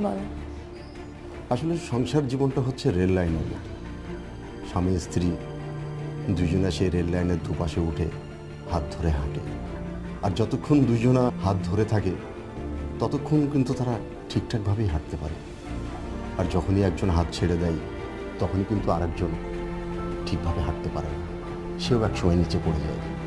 বলো। আসলে সংসার জীবনটা হচ্ছে রেল লাইনের মতো। স্বামী, স্ত্রী, দুজনা সেই রেল লাইনের দুপাশে উঠে হাত ধরে হাঁটে। আর যতক্ষণ দুজনা হাত ধরে থাকে, ততক্ষণ কিন্তু তারা ঠিকঠাকভাবেই হাঁটতে পারে। আর যখনই একজন হাত ছেড়ে দেয়, তখনই কিন্তু আরেকজন ঠিকভাবে হাঁটতে পারে না। সেও এক সময় নিচে পড়ে যায়।